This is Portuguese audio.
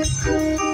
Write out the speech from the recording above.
Música